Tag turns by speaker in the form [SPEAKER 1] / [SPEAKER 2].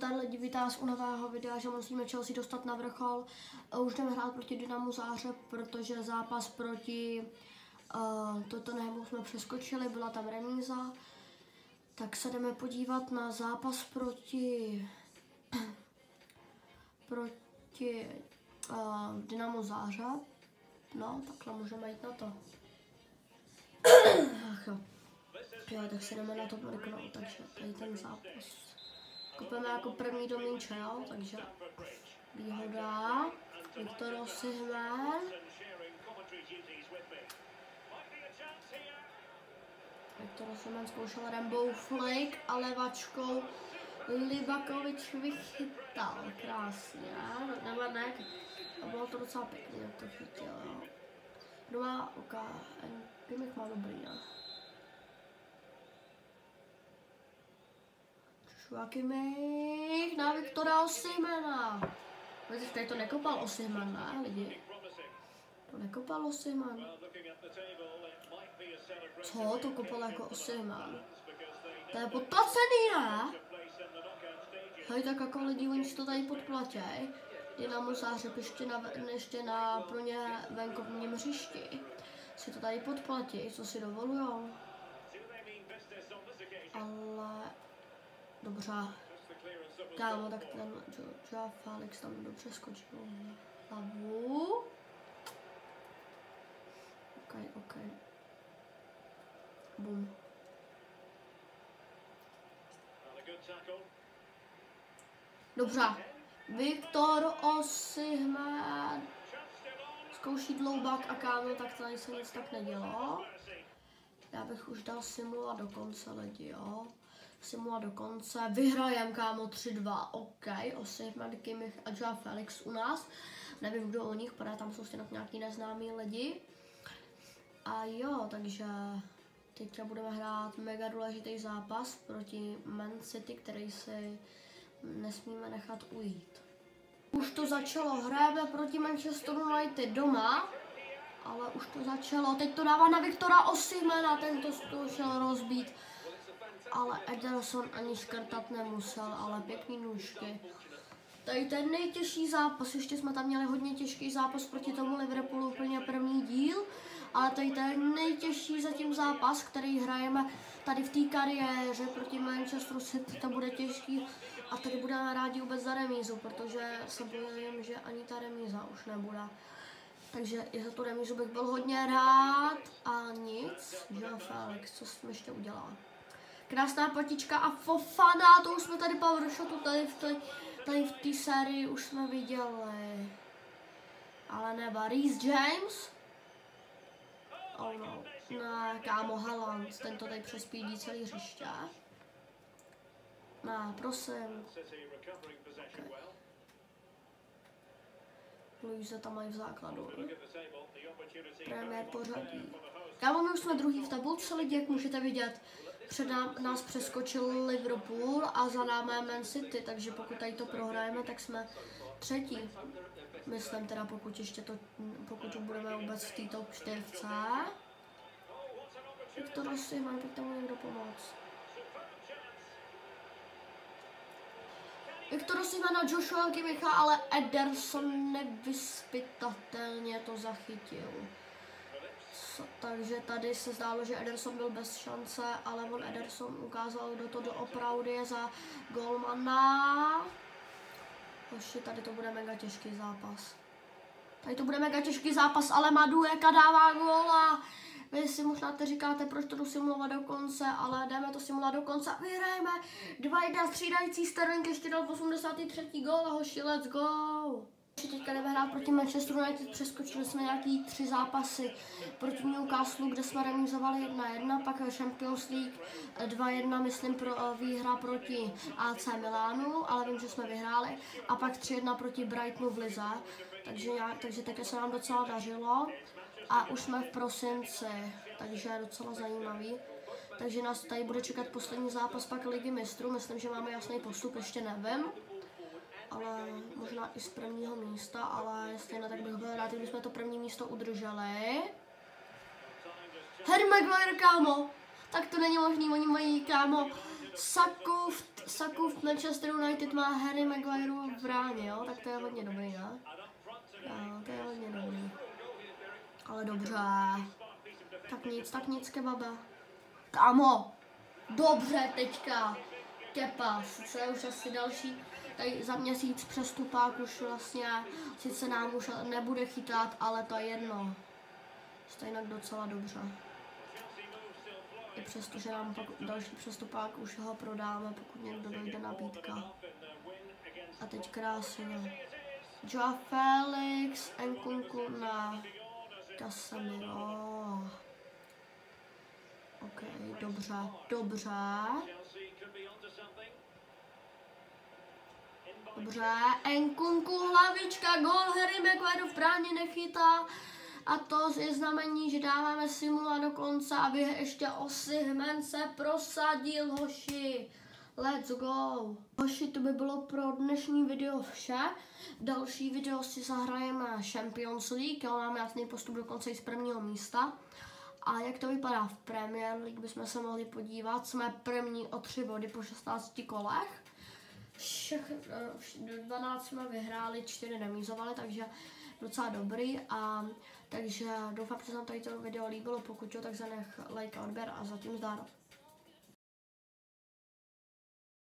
[SPEAKER 1] Tady lidi vítá z nového videa, že musíme Chelsea dostat na vrchol. Už jdeme hrát proti Dynamu Záře, protože zápas proti uh, Tottenhamu jsme přeskočili, byla tam remíza. Tak se jdeme podívat na zápas proti proti uh, Dynamu Záře. No, takhle můžeme jít na to. Ach jo. Jo, tak se jdeme na to mrknout, takže tady ten zápas. Kupujeme jako první do minče, jo, takže výhoda. Viktor Osimhen. Viktor Osimhen zkoušel Rainbow Flake a levačkou Livakovič vychytal krásně, nebo ne, a bylo to docela pěkně, jak to chytil, jo. Kdo má OK, Kimmich má dobrý, jo. Joshua Kimmich na Viktora Osimena. Vidíte, tady to nekopal Osiman, ne lidi? To nekopal Osiman. Co to kopal jako Osiman? To je podplacený, ne? Hej, tak jako lidi, oni si to tady podplatěj. Dynamo Zářeb ještě na, ještě na pro ně venkovním hřišti. Si to tady podplatí, co si dovolujou. Dobře. Kámo, tak ten Joa Felix tam dobře skočil hlavu. Ok, ok. Bum. Dobře. Viktor Osimhen zkouší dloubak a kámo, tak tady se nic tak nedělo. Já bych už dal simula do konce lidi, jo simula do konce. Vyhrajem, kámo, 3-2, OK, Osihman, Kimmich a Joa Felix u nás. Nevím, kdo o nich, protože tam jsou snad nějaký neznámí lidi. A jo, takže teďka budeme hrát mega důležitý zápas proti Man City, který si nesmíme nechat ujít. Už to začalo, hrajeme proti Manchester United doma, ale už to začalo. Teď to dává na Viktora Osimena, ten to zkoušel rozbít ale Ederson ani škrtat nemusel, ale pěkný nůžky. Tady ten nejtěžší zápas, ještě jsme tam měli hodně těžký zápas proti tomu Liverpoolu, úplně první díl, ale tady ten nejtěžší zatím zápas, který hrajeme tady v té kariéře proti Manchesteru City, to bude těžký a tady budeme rádi vůbec za remízu, protože se bojím, že ani ta remíza už nebude. Takže i za tu remízu bych byl hodně rád a nic, že Felix, co jsme ještě udělal. Krásná patička a Fofana, to už jsme tady powershotu tady v té tady v té sérii už jsme viděli. Ale neba Reese James. Oh no. Ne, kámo Haaland, ten to tady přespídí celý hřiště. Ne, prosím. Okay. Luise tam mají v základu. Premier pořadí. Kámo, my už jsme druhý v tabulce lidi, jak můžete vidět před nás přeskočil Liverpool a za námi Man City, takže pokud tady to prohrajeme, tak jsme třetí. Myslím teda, pokud ještě to, pokud budeme vůbec v té top 4. Viktor Osimhen, pojď tam někdo pomoct. Viktor Osimhen a Joshua Kimmicha, ale Ederson nevyspytatelně to zachytil takže tady se zdálo, že Ederson byl bez šance, ale on Ederson ukázal, kdo to doopravdy je za golmana. Hoši, tady to bude mega těžký zápas. Tady to bude mega těžký zápas, ale Madueka dává góla. Vy si možná te říkáte, proč to jdu simulovat do konce, ale jdeme to simulovat do konce. Vyhrajeme. Dva jedna střídající Sterling ještě dal 83. gól a hoši, let's go. Teďka jdeme hrát proti Manchesteru United, přeskočili jsme nějaký tři zápasy proti Newcastle, kde jsme remizovali 1-1, pak Champions League 2-1, myslím, pro, eh, výhra proti AC Milánu, ale vím, že jsme vyhráli, a pak 3-1 proti Brightonu v Lize, takže, takže také se nám docela dařilo a už jsme v prosinci, takže je docela zajímavý. Takže nás tady bude čekat poslední zápas pak Ligy mistrů, myslím, že máme jasný postup, ještě nevím ale možná i z prvního místa, ale stejně tak bych byl rád, kdybychom to první místo udrželi. Harry Maguire, kámo! Tak to není možný, oni mají, kámo, Sakov, Sakov Manchester United má Harry Maguire v bráně, jo? Tak to je hodně dobrý, ne? Jo, to je hodně dobrý. Ale dobře. Tak nic, tak nic, kebabe. Kámo, dobře teďka. Kepa, je už asi další, tady za měsíc přestupák už vlastně, sice nám už nebude chytat, ale to je jedno. Stejně docela dobře. I přesto, že nám pak další přestupák už ho prodáme, pokud někdo dojde nabídka. A teď krásně. Joa Felix, Nkunku na Casemiro. OK, dobře, dobře. Dobře, Nkunku hlavička, gol, Harry Maguire v bráně nechytá. A to je znamení, že dáváme simula do konce, aby ještě Osyhmen se prosadil, hoši. Let's go. Hoši, to by bylo pro dnešní video vše. Další video si zahrajeme Champions League, jo, máme jasný postup dokonce i z prvního místa. A jak to vypadá v Premier League, bychom se mohli podívat. Jsme první o tři body po 16 kolech. Všech, 12 jsme vyhráli, 4 remízovali, takže docela dobrý. A takže doufám, že se vám tady to video líbilo. Pokud jo, tak zanech like a odběr a zatím zdár.